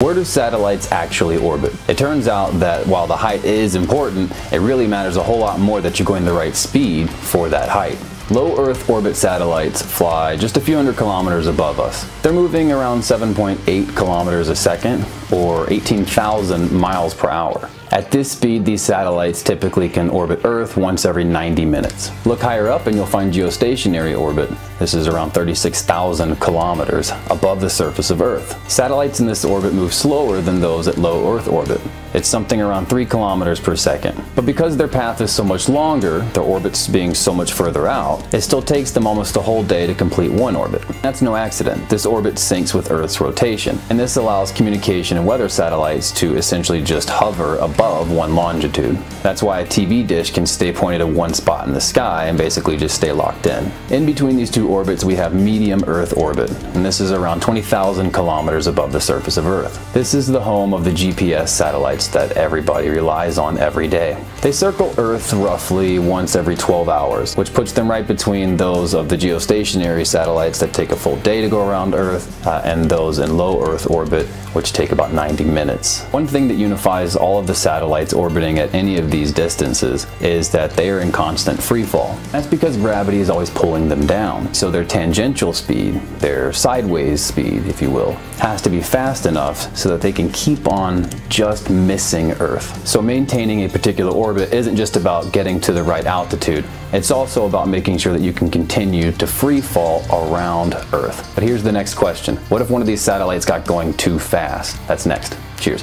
Where do satellites actually orbit? It turns out that while the height is important, it really matters a whole lot more that you're going the right speed for that height. Low Earth orbit satellites fly just a few hundred kilometers above us. They're moving around 7.8 kilometers a second or 18,000 miles per hour. At this speed, these satellites typically can orbit Earth once every 90 minutes. Look higher up and you'll find geostationary orbit. This is around 36,000 kilometers above the surface of Earth. Satellites in this orbit move slower than those at low Earth orbit. It's something around 3 kilometers per second. But because their path is so much longer, their orbits being so much further out, it still takes them almost a whole day to complete one orbit. That's no accident. This orbit syncs with Earth's rotation, and this allows communication and weather satellites to essentially just hover above one longitude. That's why a TV dish can stay pointed at one spot in the sky and basically just stay locked in. In between these two orbits we have medium Earth orbit, and this is around 20,000 kilometers above the surface of Earth. This is the home of the GPS satellites that everybody relies on every day. They circle Earth roughly once every 12 hours, which puts them right between those of the geostationary satellites that take a full day to go around Earth uh, and those in low Earth orbit, which take about 90 minutes. One thing that unifies all of the satellites orbiting at any of these distances is that they are in constant freefall. That's because gravity is always pulling them down, so their tangential speed, their sideways speed, if you will, has to be fast enough so that they can keep on just missing Earth. So maintaining a particular orbit isn't just about getting to the right altitude, it's also about making sure that you can continue to free fall around Earth. But here's the next question. What if one of these satellites got going too fast? That's next. Cheers.